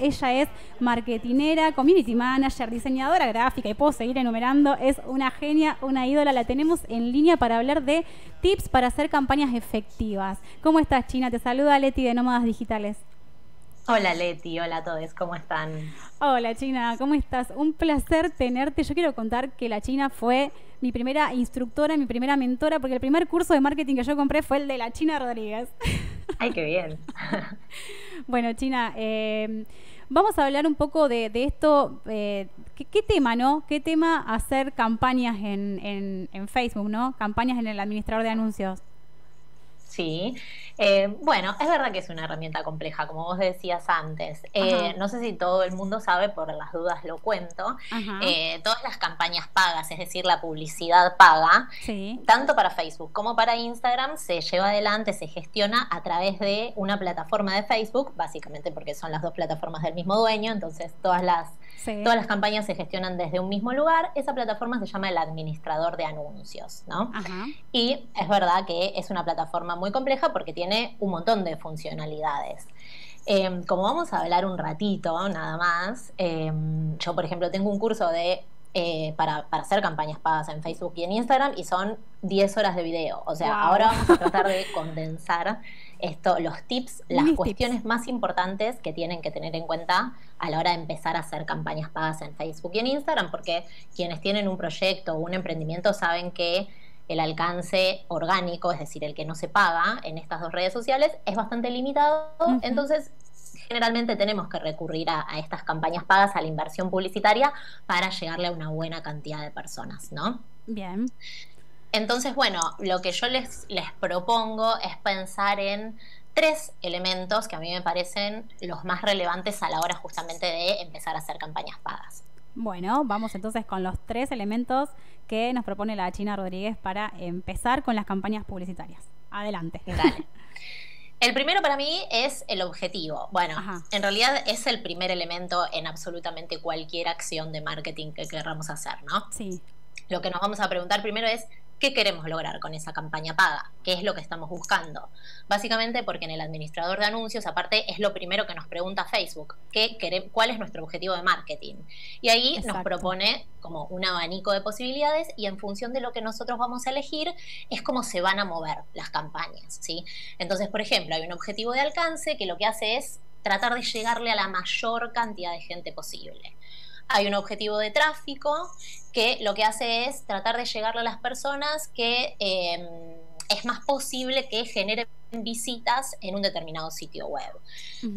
Ella es marketinera, community manager, diseñadora gráfica y puedo seguir enumerando. Es una genia, una ídola. La tenemos en línea para hablar de tips para hacer campañas efectivas. ¿Cómo estás, China? Te saluda Leti de Nómadas Digitales. Hola Leti, hola a todos, ¿cómo están? Hola China, ¿cómo estás? Un placer tenerte. Yo quiero contar que la China fue mi primera instructora, mi primera mentora, porque el primer curso de marketing que yo compré fue el de la China Rodríguez. ¡Ay, qué bien! bueno, China, eh, vamos a hablar un poco de, esto. Eh, ¿qué, tema, no? ¿Qué tema hacer campañas en, en Facebook, no? Campañas en el administrador de anuncios. Sí. Eh, bueno, es verdad que es una herramienta compleja, como vos decías antes. Eh, no sé si todo el mundo sabe, por las dudas lo cuento. Eh, todas las campañas pagas, es decir, la publicidad paga, tanto para Facebook como para Instagram, se lleva adelante, se gestiona a través de una plataforma de Facebook, básicamente porque son las dos plataformas del mismo dueño, entonces todas las Todas las campañas se gestionan desde un mismo lugar. Esa plataforma se llama el administrador de anuncios, ¿no? Y es verdad que es una plataforma muy compleja porque tiene un montón de funcionalidades. Em, como vamos a hablar un ratito nada más, em, yo por ejemplo tengo un curso de eh, para, hacer campañas pagas en Facebook y en Instagram y son 10 horas de video. O sea, ahora vamos a tratar de condensar esto, los tips, las cuestiones más importantes que tienen que tener en cuenta a la hora de empezar a hacer campañas pagas en Facebook y en Instagram, porque quienes tienen un proyecto o un emprendimiento saben que el alcance orgánico, es decir, el que no se paga en estas dos redes sociales, es bastante limitado. Entonces, generalmente tenemos que recurrir a, a, estas campañas pagas, a la inversión publicitaria, para llegarle a una buena cantidad de personas, ¿no? Bien. Entonces, bueno, lo que yo les, les propongo es pensar en tres elementos que a mí me parecen los más relevantes a la hora justamente de empezar a hacer campañas pagas. Bueno, vamos entonces con los tres elementos que nos propone la China Rodríguez para empezar con las campañas publicitarias. Adelante. Dale. El primero para mí es el objetivo. Bueno, en realidad es el primer elemento en absolutamente cualquier acción de marketing que queramos hacer, ¿no? Sí. Lo que nos vamos a preguntar primero es ¿Qué queremos lograr con esa campaña paga? ¿Qué es lo que estamos buscando? Básicamente porque en el administrador de anuncios, aparte, es lo primero que nos pregunta Facebook, ¿qué ¿cuál es nuestro objetivo de marketing? Y ahí nos propone como un abanico de posibilidades y en función de lo que nosotros vamos a elegir es cómo se van a mover las campañas, ¿sí? Entonces, por ejemplo, hay un objetivo de alcance que lo que hace es tratar de llegarle a la mayor cantidad de gente posible hay un objetivo de tráfico que lo que hace es tratar de llegarle a las personas que em, es más posible que generen visitas en un determinado sitio web.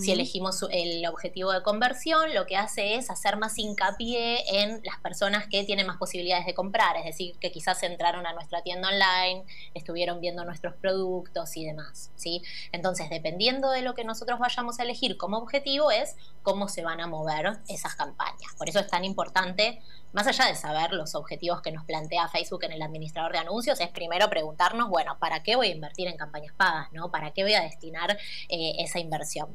Si elegimos el objetivo de conversión, lo que hace es hacer más hincapié en las personas que tienen más posibilidades de comprar, es decir, que quizás entraron a nuestra tienda online, estuvieron viendo nuestros productos y demás. ¿sí? Entonces, dependiendo de lo que nosotros vayamos a elegir como objetivo, es cómo se van a mover esas campañas. Por eso es tan importante más allá de saber los objetivos que nos plantea Facebook en el administrador de anuncios, es primero preguntarnos, bueno, ¿para qué voy a invertir en campañas pagas? ¿no? ¿Para qué voy a destinar eh, esa inversión?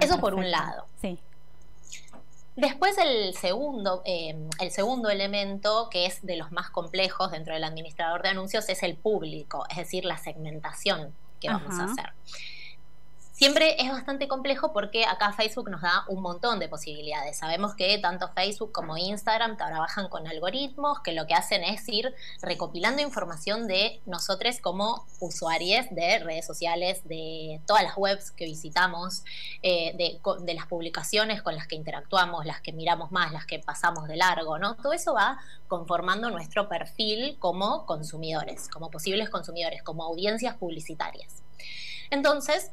Eso por un lado. Sí. Después el segundo, em, el segundo elemento, que es de los más complejos dentro del administrador de anuncios, es el público, es decir, la segmentación que vamos a hacer. Siempre es bastante complejo porque acá Facebook nos da un montón de posibilidades. Sabemos que tanto Facebook como Instagram trabajan con algoritmos que lo que hacen es ir recopilando información de nosotros como usuarios de redes sociales, de todas las webs que visitamos, eh, de, de, las publicaciones con las que interactuamos, las que miramos más, las que pasamos de largo, ¿no? Todo eso va conformando nuestro perfil como consumidores, como posibles consumidores, como audiencias publicitarias. Entonces,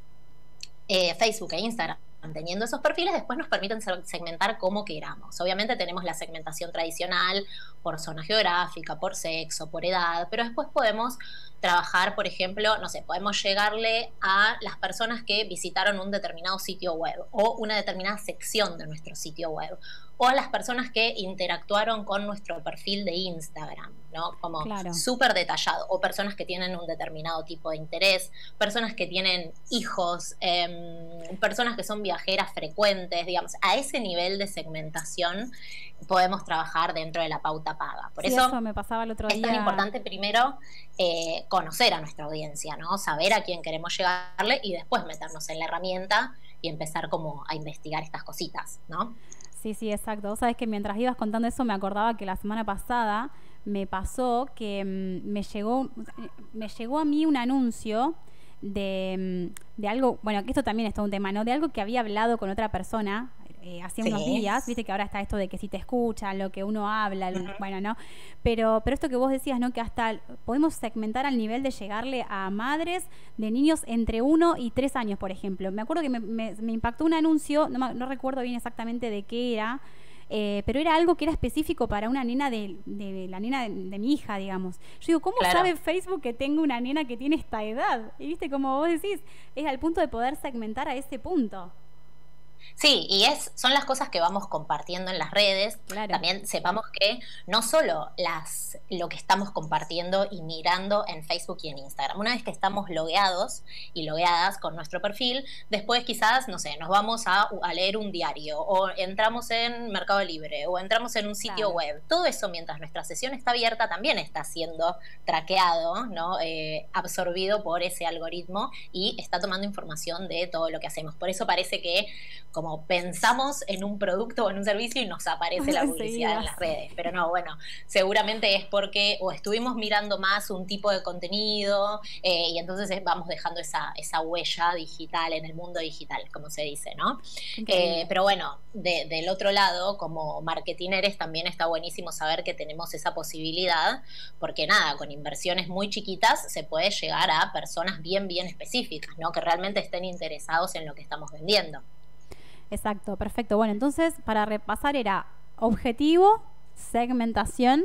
eh, Facebook e Instagram teniendo esos perfiles, después nos permiten segmentar como queramos. Obviamente tenemos la segmentación tradicional por zona geográfica, por sexo, por edad, pero después podemos trabajar, por ejemplo, no sé, podemos llegarle a las personas que visitaron un determinado sitio web o una determinada sección de nuestro sitio web o a las personas que interactuaron con nuestro perfil de Instagram, ¿no? Como súper detallado, o personas que tienen un determinado tipo de interés, personas que tienen hijos, em, personas que son viajeras frecuentes, digamos, a ese nivel de segmentación podemos trabajar dentro de la pauta paga. Por eso, me pasaba el otro es tan importante primero eh, conocer a nuestra audiencia, ¿no? Saber a quién queremos llegarle y después meternos en la herramienta y empezar como a investigar estas cositas, ¿no? Sí, sí, exacto. Vos sabés que mientras ibas contando eso me acordaba que la semana pasada me pasó que mm, me llegó, me llegó a mí un anuncio de, mm, de algo, bueno, que esto también es todo un tema, ¿no? De algo que había hablado con otra persona eh, hace unos días, viste que ahora está esto de que si te escuchan, lo que uno habla, bueno, ¿no? Pero, pero esto que vos decías, ¿no? Que hasta podemos segmentar al nivel de llegarle a madres de niños entre uno y tres años, por ejemplo. Me acuerdo que me, me, impactó un anuncio, no, no recuerdo bien exactamente de qué era, eh, pero era algo que era específico para una nena de, la nena de, mi hija, digamos. Yo digo, ¿cómo sabe Facebook que tengo una nena que tiene esta edad? Y viste, como vos decís, es al punto de poder segmentar a ese punto. Sí, y es, son las cosas que vamos compartiendo en las redes. También sepamos que no solo las, lo que estamos compartiendo y mirando en Facebook y en Instagram. Una vez que estamos logueados y logueadas con nuestro perfil, después quizás, no sé, nos vamos a, leer un diario o entramos en Mercado Libre o entramos en un sitio web. Todo eso mientras nuestra sesión está abierta también está siendo traqueado, ¿no? Eh, absorbido por ese algoritmo y está tomando información de todo lo que hacemos. Por eso parece que como pensamos en un producto o en un servicio y nos aparece la publicidad en las redes. Pero no, bueno, seguramente es porque o estuvimos mirando más un tipo de contenido eh, y entonces vamos dejando esa, esa huella digital en el mundo digital, como se dice, ¿no? Eh, pero bueno, del otro lado, como marketineres también está buenísimo saber que tenemos esa posibilidad, porque nada, con inversiones muy chiquitas se puede llegar a personas bien, bien específicas, ¿no? Que realmente estén interesados en lo que estamos vendiendo. Exacto, perfecto. Bueno, entonces para repasar era objetivo, segmentación.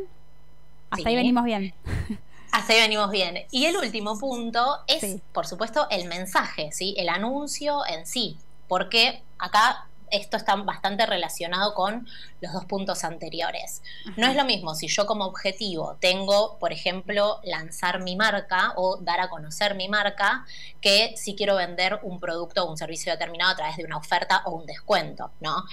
Hasta ahí venimos bien. Hasta ahí venimos bien. Y el último punto es, por supuesto, el mensaje, ¿sí? El anuncio en sí. Porque acá esto está bastante relacionado con los dos puntos anteriores. No es lo mismo si yo como objetivo tengo, por ejemplo, lanzar mi marca o dar a conocer mi marca, que si quiero vender un producto o un servicio determinado a través de una oferta o un descuento, ¿no?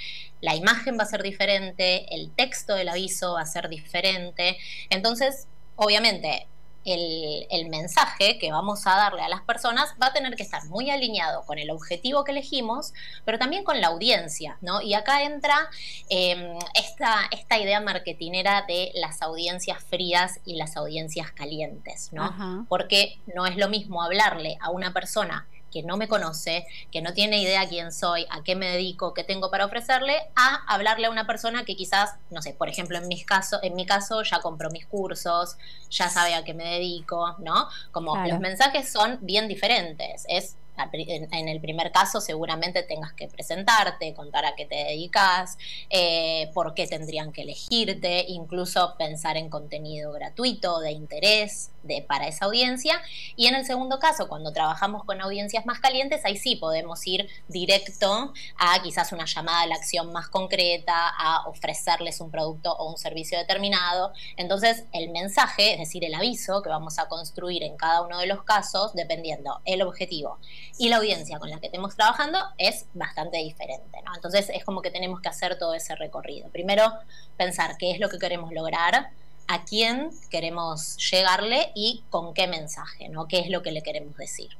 La imagen va a ser diferente, el texto del aviso va a ser diferente. Entonces, obviamente, el, mensaje que vamos a darle a las personas va a tener que estar muy alineado con el objetivo que elegimos, pero también con la audiencia, ¿no? Y acá entra em, esta, esta idea marketinera de las audiencias frías y las audiencias calientes, ¿no? Porque no es lo mismo hablarle a una persona que no me conoce, que no tiene idea quién soy, a qué me dedico, qué tengo para ofrecerle, a hablarle a una persona que quizás, no sé, por ejemplo, en, mis caso, en mi caso ya compró mis cursos, ya sabe a qué me dedico, ¿no? Como los mensajes son bien diferentes. Es en el primer caso seguramente tengas que presentarte, contar a qué te dedicas, eh, por qué tendrían que elegirte, incluso pensar en contenido gratuito, de interés para esa audiencia. Y en el segundo caso, cuando trabajamos con audiencias más calientes, ahí sí podemos ir directo a quizás una llamada a la acción más concreta, a ofrecerles un producto o un servicio determinado. Entonces, el mensaje, es decir, el aviso que vamos a construir en cada uno de los casos, dependiendo el objetivo y la audiencia con la que estemos trabajando es bastante diferente. ¿no? Entonces es como que tenemos que hacer todo ese recorrido. Primero, pensar qué es lo que queremos lograr, a quién queremos llegarle y con qué mensaje, ¿no? qué es lo que le queremos decir.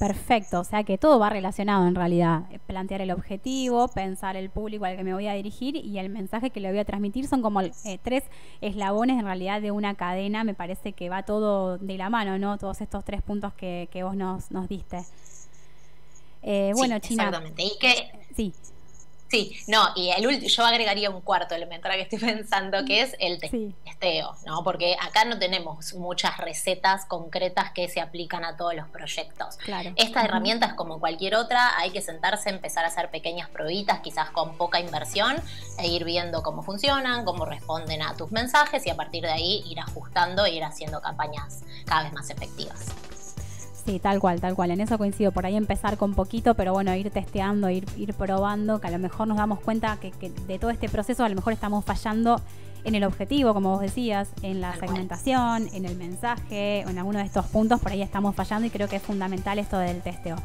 Perfecto, o sea que todo va relacionado en realidad. Plantear el objetivo, pensar el público al que me voy a dirigir y el mensaje que le voy a transmitir son como eh, tres eslabones en realidad de una cadena. Me parece que va todo de la mano, ¿no? Todos estos tres puntos que, que vos nos, nos diste. Eh, bueno, China. Exactamente. Y que, sí. Sí, no, y el yo agregaría un cuarto elemento ahora que estoy pensando, que es el testeo, ¿no? Porque acá no tenemos muchas recetas concretas que se aplican a todos los proyectos. Claro. Esta herramienta es como cualquier otra, hay que sentarse, empezar a hacer pequeñas pruebitas, quizás con poca inversión, e ir viendo cómo funcionan, cómo responden a tus mensajes y a partir de ahí ir ajustando e ir haciendo campañas cada vez más efectivas. Sí, tal cual, tal cual. En eso coincido. Por ahí empezar con poquito, pero bueno, ir testeando, ir, ir probando, que a lo mejor nos damos cuenta que, de todo este proceso a lo mejor estamos fallando en el objetivo, como vos decías, en la segmentación, en el mensaje, en alguno de estos puntos, por ahí estamos fallando y creo que es fundamental esto del testeo.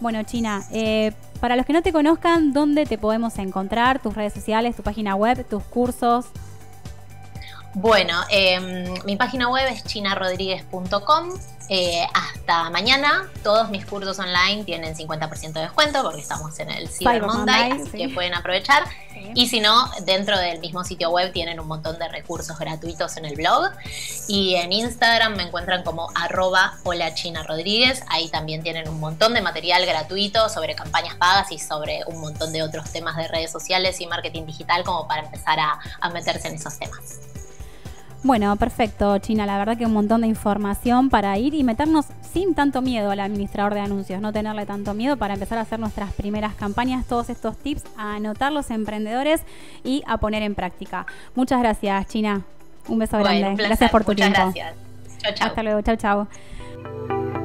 Bueno, China, eh, para los que no te conozcan, ¿dónde te podemos encontrar? Tus redes sociales, tu página web, tus cursos. Bueno, em, mi página web es chinarodríguez.com eh, hasta mañana, todos mis cursos online tienen 50% de descuento porque estamos en el Cyber, Monday, así que pueden aprovechar. Y si no, dentro del mismo sitio web tienen un montón de recursos gratuitos en el blog. Y en Instagram me encuentran como arroba hola China Rodríguez. Ahí también tienen un montón de material gratuito sobre campañas pagas y sobre un montón de otros temas de redes sociales y marketing digital como para empezar a, a meterse en esos temas. Bueno, perfecto, China. La verdad que un montón de información para ir y meternos sin tanto miedo al administrador de anuncios, no tenerle tanto miedo para empezar a hacer nuestras primeras campañas, todos estos tips, a anotar los emprendedores y a poner en práctica. Muchas gracias, China. Un beso grande. gracias por tu muchas tiempo. Gracias. Chao, chao. Hasta luego. Chao, chao.